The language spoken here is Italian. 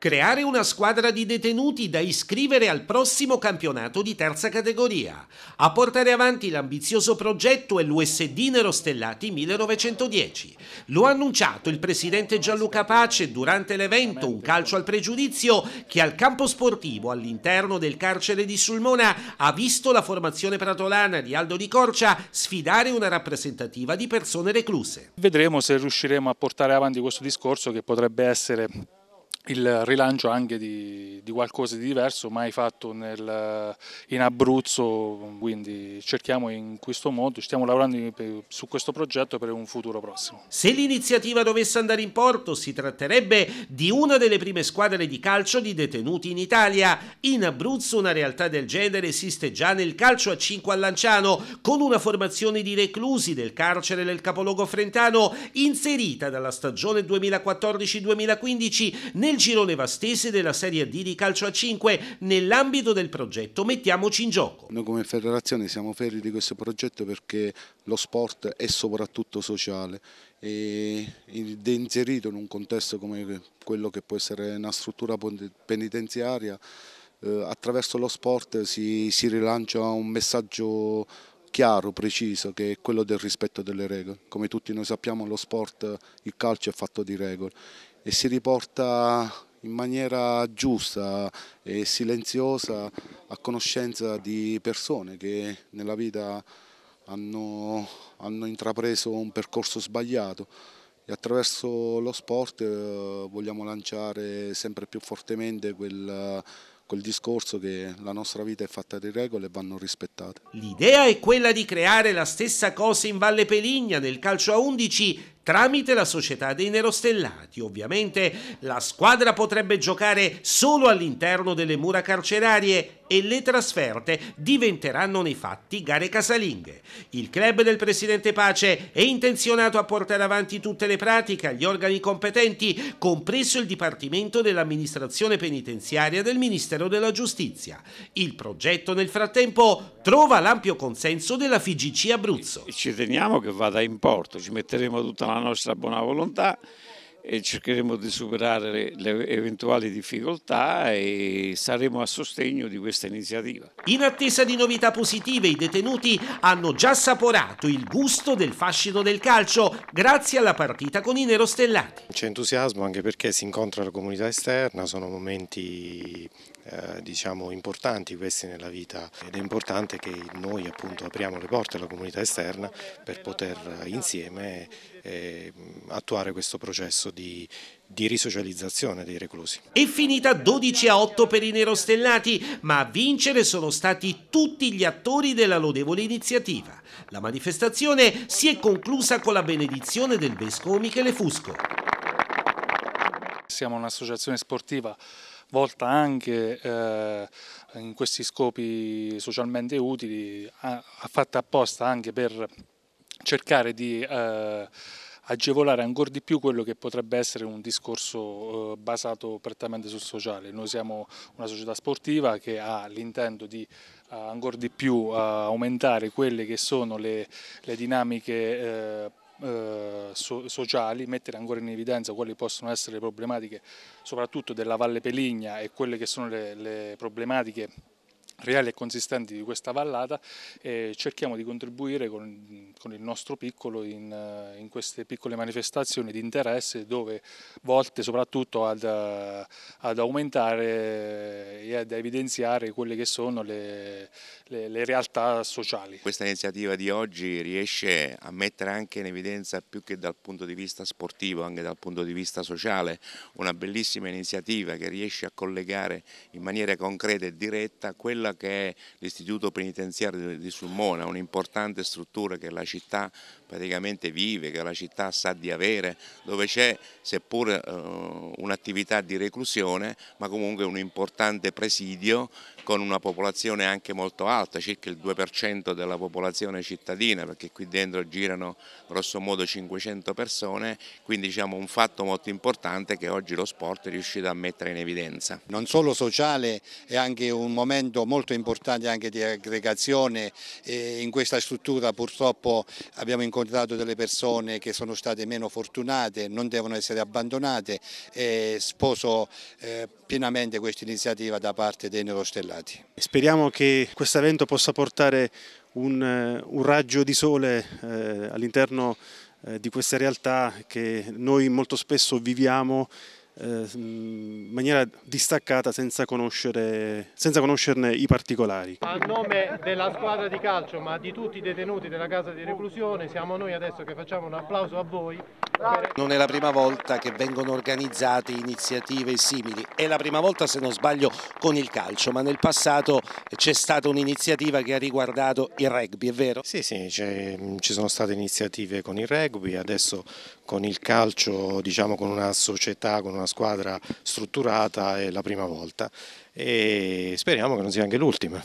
Creare una squadra di detenuti da iscrivere al prossimo campionato di terza categoria. A portare avanti l'ambizioso progetto è l'USD Nerostellati 1910. Lo ha annunciato il presidente Gianluca Pace durante l'evento Un calcio al pregiudizio che al campo sportivo all'interno del carcere di Sulmona ha visto la formazione pratolana di Aldo Di Corcia sfidare una rappresentativa di persone recluse. Vedremo se riusciremo a portare avanti questo discorso che potrebbe essere il rilancio anche di, di, qualcosa di diverso mai fatto nel, in Abruzzo, quindi cerchiamo in questo modo, stiamo lavorando su questo progetto per un futuro prossimo. Se l'iniziativa dovesse andare in porto si tratterebbe di una delle prime squadre di calcio di detenuti in Italia. In Abruzzo una realtà del genere esiste già nel calcio a 5 a Lanciano con una formazione di reclusi del carcere del capoluogo frentano inserita dalla stagione 2014-2015 nel girone vastese della Serie D di calcio a 5 nell'ambito del progetto Mettiamoci in gioco. Noi come federazione siamo ferri di questo progetto perché lo sport è soprattutto sociale è inserito in un contesto come quello che può essere una struttura penitenziaria eh, attraverso lo sport si, si rilancia un messaggio chiaro, preciso, che è quello del rispetto delle regole. Come tutti noi sappiamo lo sport, il calcio è fatto di regole e si riporta in maniera giusta e silenziosa a conoscenza di persone che nella vita hanno, hanno intrapreso un percorso sbagliato e attraverso lo sport eh, vogliamo lanciare sempre più fortemente quel quel discorso che la nostra vita è fatta di regole e vanno rispettate. L'idea è quella di creare la stessa cosa in Valle Peligna nel calcio a 11 tramite la società dei Nerostellati. Ovviamente la squadra potrebbe giocare solo all'interno delle mura carcerarie e le trasferte diventeranno nei fatti gare casalinghe. Il club del presidente Pace è intenzionato a portare avanti tutte le pratiche agli organi competenti, compreso il Dipartimento dell'amministrazione penitenziaria del Ministero della Giustizia. Il progetto nel frattempo trova l'ampio consenso della FIGC Abruzzo. Ci teniamo che vada in porto, ci metteremo tutta la nostra buona volontà e cercheremo di superare le eventuali difficoltà e saremo a sostegno di questa iniziativa. In attesa di novità positive i detenuti hanno già assaporato il gusto del fascino del calcio grazie alla partita con i nerostellati. C'è entusiasmo anche perché si incontra la comunità esterna, sono momenti eh, diciamo importanti questi nella vita ed è importante che noi appunto apriamo le porte alla comunità esterna per poter insieme eh, attuare questo processo di, di risocializzazione dei reclusi. È finita 12 a 8 per i nerostellati, ma a vincere sono stati tutti gli attori della lodevole iniziativa. La manifestazione si è conclusa con la benedizione del vescovo Michele Fusco. Siamo un'associazione sportiva volta anche eh, in questi scopi socialmente utili, fatta apposta anche per cercare di eh, agevolare ancora di più quello che potrebbe essere un discorso eh, basato prettamente sul sociale. Noi siamo una società sportiva che ha l'intento di uh, ancora di più uh, aumentare quelle che sono le, le dinamiche eh, eh, so, sociali, mettere ancora in evidenza quali possono essere le problematiche soprattutto della Valle Peligna e quelle che sono le, le problematiche reali e consistenti di questa vallata e cerchiamo di contribuire con, con il nostro piccolo in, in, queste piccole manifestazioni di interesse dove volte soprattutto ad, ad aumentare e ad evidenziare quelle che sono le, le, le, realtà sociali. Questa iniziativa di oggi riesce a mettere anche in evidenza più che dal punto di vista sportivo, anche dal punto di vista sociale, una bellissima iniziativa che riesce a collegare in maniera concreta e diretta quella quella che è l'istituto penitenziario di Sulmona, un'importante struttura che la città praticamente vive, che la città sa di avere, dove c'è seppur uh, un'attività di reclusione, ma comunque un importante presidio con una popolazione anche molto alta, circa il 2% della popolazione cittadina, perché qui dentro girano grosso modo 500 persone, quindi diciamo un fatto molto importante che oggi lo sport è riuscito a mettere in evidenza. Non solo sociale, è anche un momento molto importante anche di aggregazione in questa struttura purtroppo abbiamo incontrato delle persone che sono state meno fortunate, non devono essere abbandonate e sposo eh, pienamente questa iniziativa da parte dei Nerostellati. Speriamo che questo evento possa portare un, eh, un raggio di sole eh, all'interno eh, di queste realtà che noi molto spesso viviamo in maniera distaccata senza, senza, conoscerne i particolari. A nome della squadra di calcio ma di tutti i detenuti della casa di reclusione siamo noi adesso che facciamo un applauso a voi. Non è la prima volta che vengono organizzate iniziative simili, è la prima volta se non sbaglio con il calcio, ma nel passato c'è stata un'iniziativa che ha riguardato il rugby, è vero? Sì, sì, ci sono state iniziative con il rugby, adesso con il calcio, diciamo con una società, con una squadra strutturata è la prima volta e speriamo che non sia anche l'ultima.